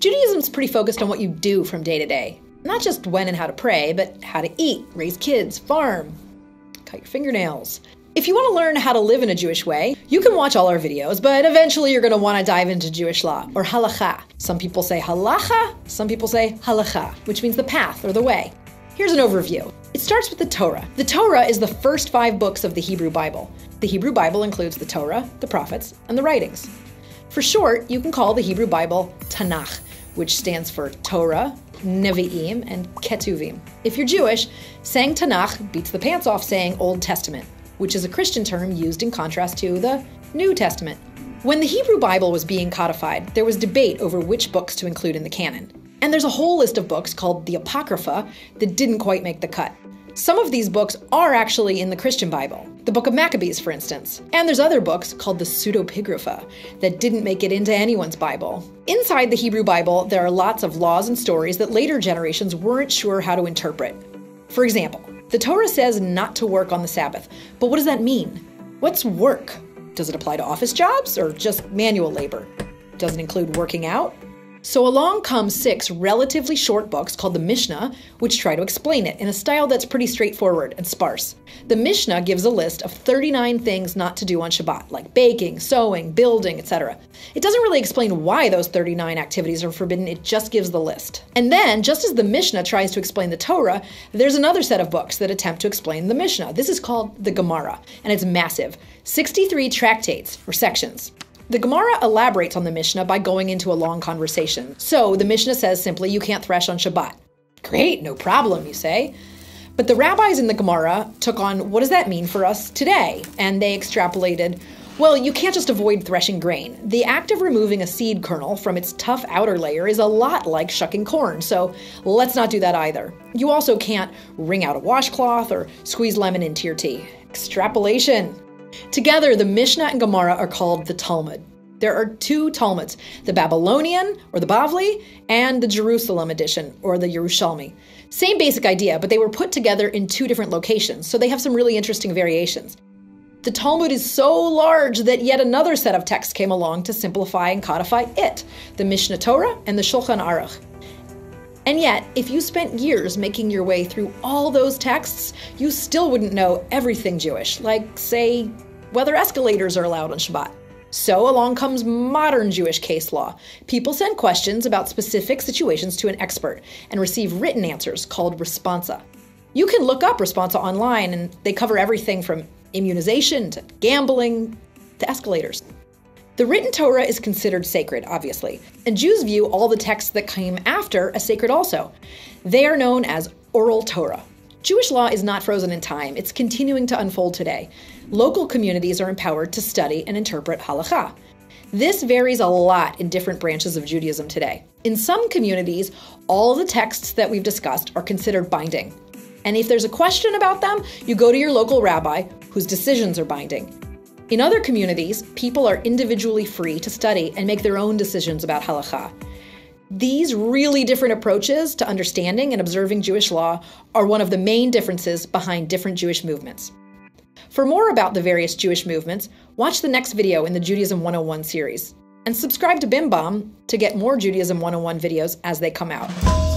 Judaism's pretty focused on what you do from day to day. Not just when and how to pray, but how to eat, raise kids, farm, cut your fingernails. If you want to learn how to live in a Jewish way, you can watch all our videos, but eventually you're going to want to dive into Jewish law, or halacha. Some people say halacha, some people say halacha, which means the path or the way. Here's an overview. It starts with the Torah. The Torah is the first five books of the Hebrew Bible. The Hebrew Bible includes the Torah, the prophets, and the writings. For short, you can call the Hebrew Bible Tanakh, which stands for Torah, Nevi'im, and Ketuvim. If you're Jewish, saying Tanakh beats the pants off saying Old Testament which is a Christian term used in contrast to the New Testament. When the Hebrew Bible was being codified, there was debate over which books to include in the canon. And there's a whole list of books called the Apocrypha that didn't quite make the cut. Some of these books are actually in the Christian Bible, the Book of Maccabees, for instance. And there's other books called the Pseudepigrapha that didn't make it into anyone's Bible. Inside the Hebrew Bible, there are lots of laws and stories that later generations weren't sure how to interpret. For example, the Torah says not to work on the Sabbath, but what does that mean? What's work? Does it apply to office jobs or just manual labor? Does it include working out? So along come six relatively short books called the Mishnah, which try to explain it in a style that's pretty straightforward and sparse. The Mishnah gives a list of 39 things not to do on Shabbat, like baking, sewing, building, etc. It doesn't really explain why those 39 activities are forbidden, it just gives the list. And then, just as the Mishnah tries to explain the Torah, there's another set of books that attempt to explain the Mishnah. This is called the Gemara, and it's massive 63 tractates or sections. The Gemara elaborates on the Mishnah by going into a long conversation. So the Mishnah says simply, you can't thresh on Shabbat. Great, no problem, you say. But the rabbis in the Gemara took on what does that mean for us today? And they extrapolated, well, you can't just avoid threshing grain. The act of removing a seed kernel from its tough outer layer is a lot like shucking corn, so let's not do that either. You also can't wring out a washcloth or squeeze lemon into your tea. Extrapolation. Together, the Mishnah and Gemara are called the Talmud. There are two Talmuds the Babylonian, or the Bavli, and the Jerusalem edition, or the Yerushalmi. Same basic idea, but they were put together in two different locations, so they have some really interesting variations. The Talmud is so large that yet another set of texts came along to simplify and codify it the Mishneh Torah and the Shulchan Aruch. And yet, if you spent years making your way through all those texts, you still wouldn't know everything Jewish, like, say, whether escalators are allowed on Shabbat. So along comes modern Jewish case law. People send questions about specific situations to an expert and receive written answers called responsa. You can look up responsa online, and they cover everything from immunization to gambling to escalators. The written Torah is considered sacred, obviously, and Jews view all the texts that came after as sacred also. They are known as oral Torah. Jewish law is not frozen in time, it's continuing to unfold today. Local communities are empowered to study and interpret halakha. This varies a lot in different branches of Judaism today. In some communities, all the texts that we've discussed are considered binding. And if there's a question about them, you go to your local rabbi, whose decisions are binding. In other communities, people are individually free to study and make their own decisions about halakha. These really different approaches to understanding and observing Jewish law are one of the main differences behind different Jewish movements. For more about the various Jewish movements, watch the next video in the Judaism 101 series. And subscribe to BimBam to get more Judaism 101 videos as they come out.